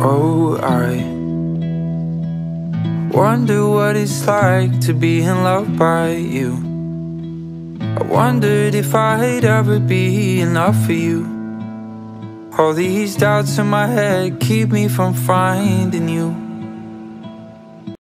Oh, I wonder what it's like to be in love by you. I wondered if I'd ever be enough for you. All these doubts in my head keep me from finding you.